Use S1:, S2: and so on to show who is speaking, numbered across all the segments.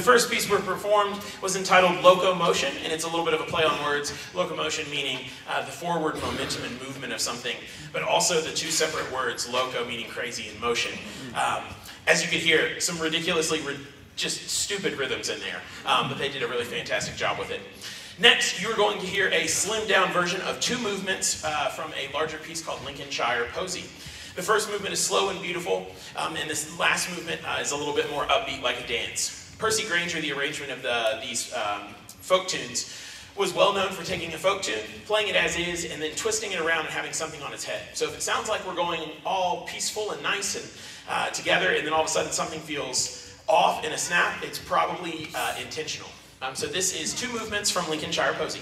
S1: The first piece we performed was entitled Locomotion, and it's a little bit of a play on words. Locomotion meaning uh, the forward momentum and movement of something, but also the two separate words, loco meaning crazy and motion. Um, as you could hear, some ridiculously, ri- just stupid rhythms in there, um, but they did a really fantastic job with it. Next, you're going to hear a slimmed down version of two movements uh, from a larger piece called Lincolnshire Posy. The first movement is slow and beautiful, um, and this last movement uh, is a little bit more upbeat, like a dance. Percy Grainger, the arrangement of the, these um, folk tunes, was well known for taking a folk tune, playing it as is, and then twisting it around and having something on its head. So if it sounds like we're going all peaceful and nice and uh, together, and then all of a sudden something feels off in a snap, it's probably uh, intentional. Um, so this is two movements from Lincolnshire Posy.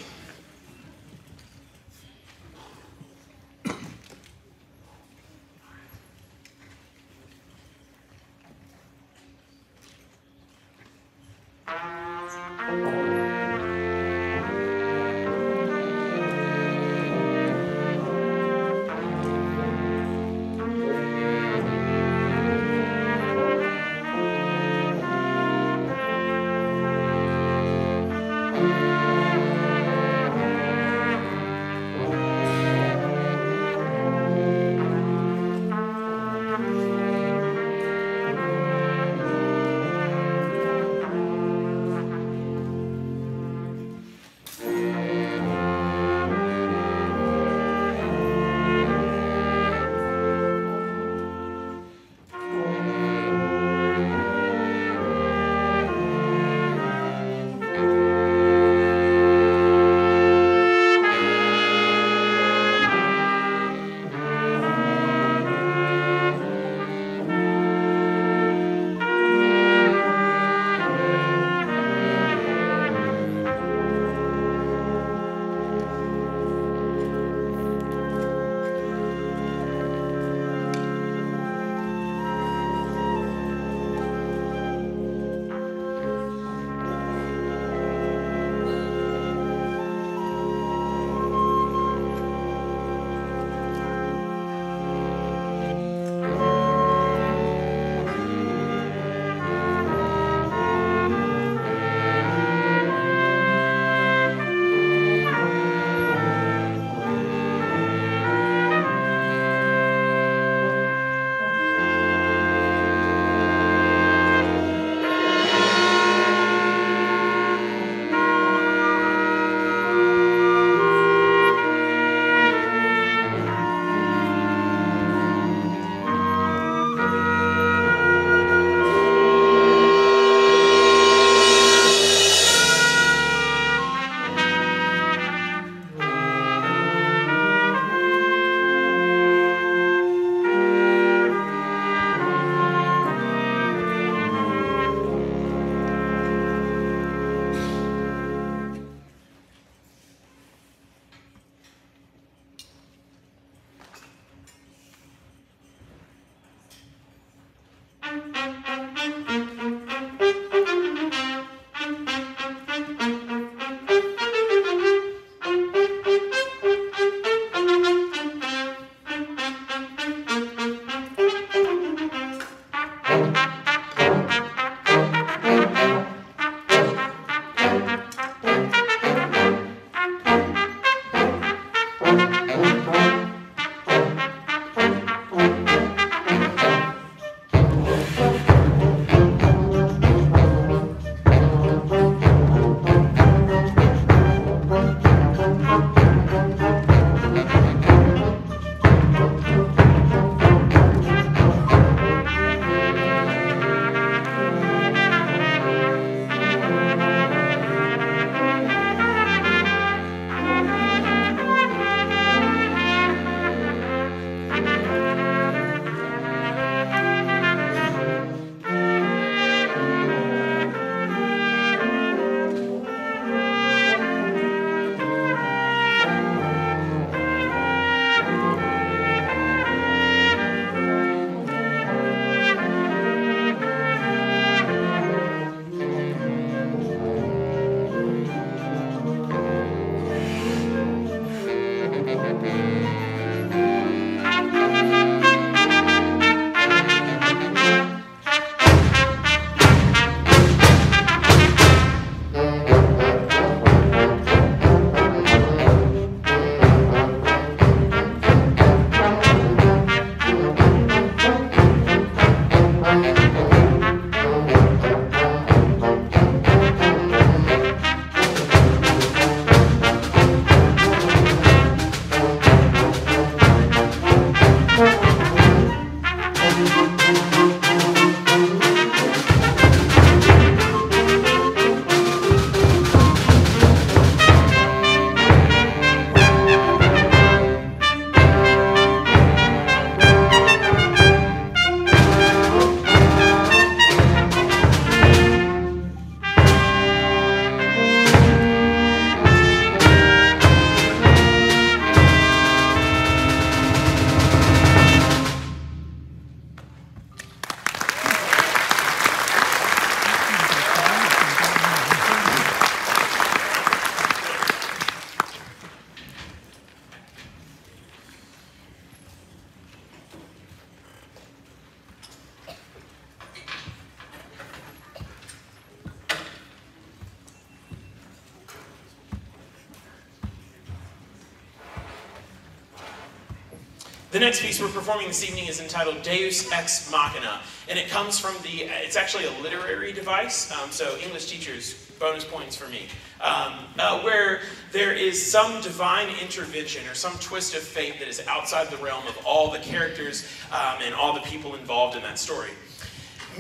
S1: This evening is entitled Deus Ex Machina, and it comes from the, it's actually a literary device, um, so English teachers, bonus points for me, um, uh, where there is some divine intervention or some twist of fate that is outside the realm of all the characters um, and all the people involved in that story.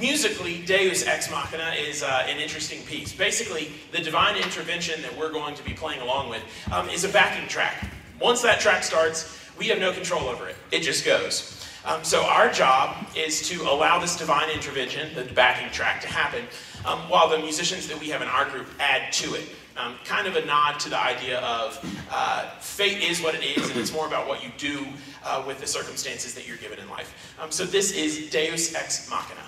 S1: Musically, Deus Ex Machina is uh, an interesting piece. Basically, the divine intervention that we're going to be playing along with um, is a backing track. Once that track starts, we have no control over it. It just goes. Um, so our job is to allow this divine intervention, the backing track, to happen, um, while the musicians that we have in our group add to it. Um, kind of a nod to the idea of uh, fate is what it is, and it's more about what you do uh, with the circumstances that you're given in life. Um, so this is Deus Ex Machina.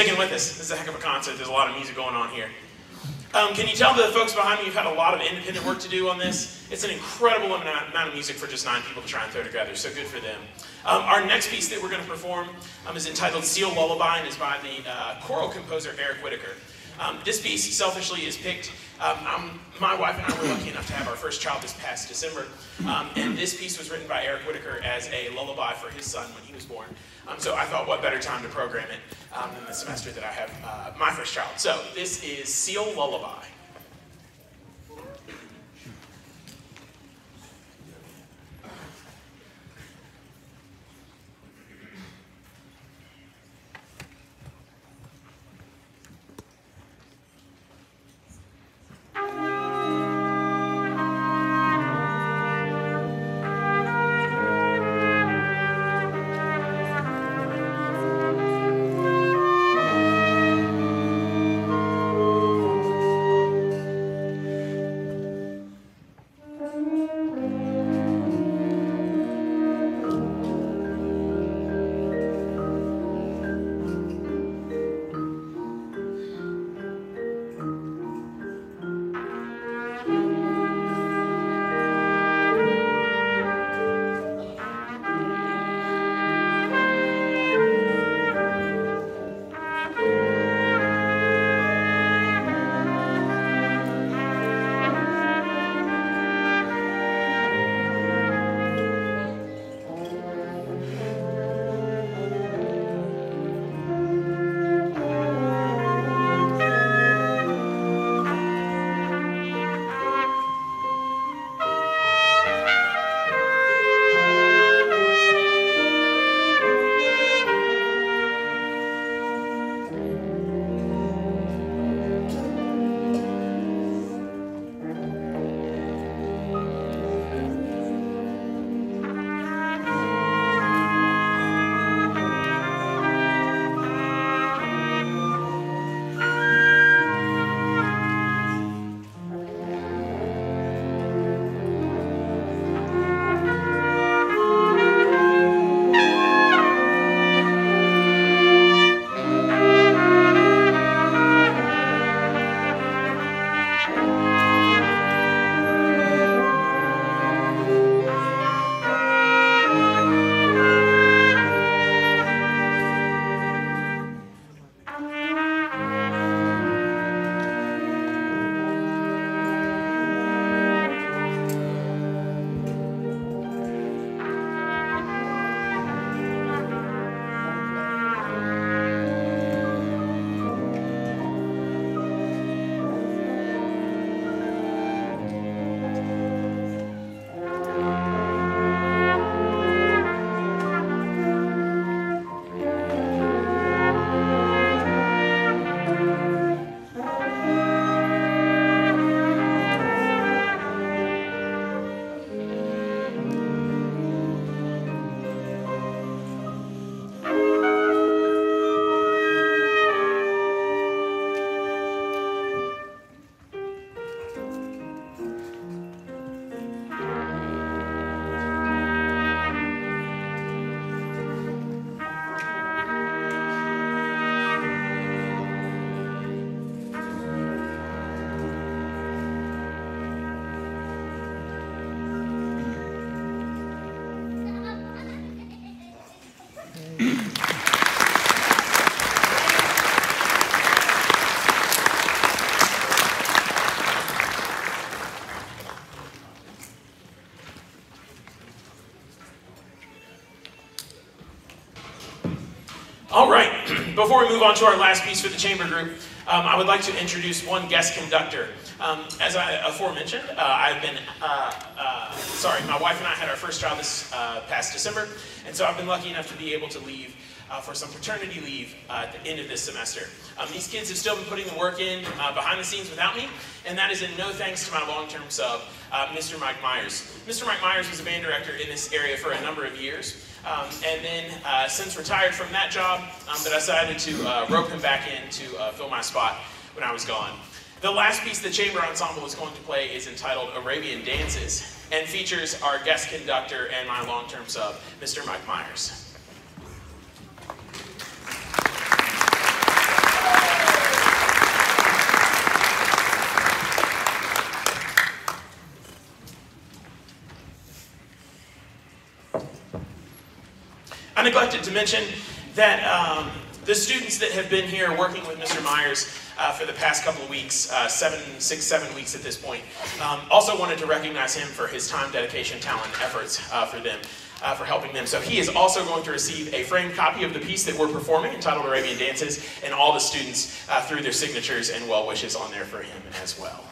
S1: sticking with us. This is a heck of a concert. There's a lot of music going on here. Um, can you tell the folks behind me you've had a lot of independent work to do on this? It's an incredible amount of music for just nine people to try and throw together, so good for them. Um, our next piece that we're going to perform um, is entitled Seal Lullaby and is by the uh, choral composer Eric Whitacre. Um, this piece, selfishly, is picked. Um, my wife and I were lucky enough to have our first child this past December, um, and this piece was written by Eric Whitacre as a lullaby for his son when he was born. Um, so I thought, what better time to program it um, than the semester that I have uh, my first child. So this is Seal Lullaby. Before we move on to our last piece for the chamber group, um, I would like to introduce one guest conductor. Um, as I aforementioned, uh, I've been, uh, uh, sorry, my wife and I had our first child this uh, past December, and so I've been lucky enough to be able to leave uh, for some paternity leave uh, at the end of this semester. Um, these kids have still been putting the work in behind the scenes without me, and that is in no thanks to my long-term sub, Mr. Mike Myers. Mr. Mike Myers was a band director in this area for a number of years, um, and then uh, since retired from that job, um, I decided to uh, rope him back in to uh, fill my spot when I was gone. The last piece the chamber ensemble is going to play is entitled Arabian Dances and features our guest conductor and my long-term sub, Mr. Mike Myers. Neglected to mention that um, the students that have been here working with Mr. Myers uh, for the past couple of weeks, uh, seven, six, seven weeks at this point, um, also wanted to recognize him for his time, dedication, talent, efforts uh, for them. Uh, for helping them. So he is also going to receive a framed copy of the piece that we're performing entitled Arabian Dances and all the students uh, threw their signatures and well wishes on there for him as well.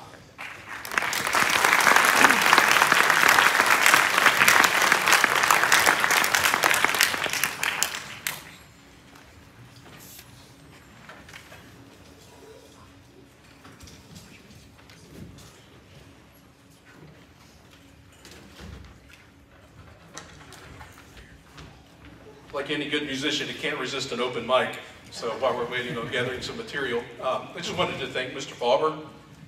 S2: Like any good musician, he can't resist an open mic. So while we're waiting on gathering some material, um, I just wanted to thank Mr. Faber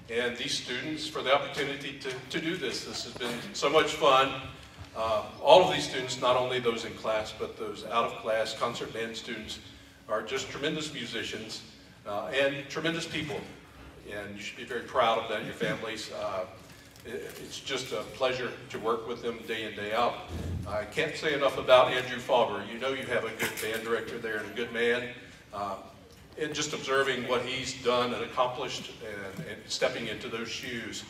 S2: and these students for the opportunity to, to do this. This has been so much fun. Uh, all of these students, not only those in class, but those out of class concert band students, are just tremendous musicians uh, and tremendous people. And you should be very proud of that, your families. Uh, it's just a pleasure to work with them day in, day out. I can't say enough about Andrew Faber. You know you have a good band director there and a good man. Uh, and just observing what he's done and accomplished and, and stepping into those shoes,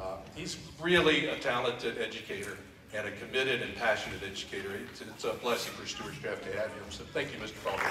S2: uh, he's really a talented educator and a committed and passionate educator. It's, it's a blessing for Stuarts Draft to have him. So thank you, Mr. Faber.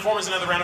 S1: performers another round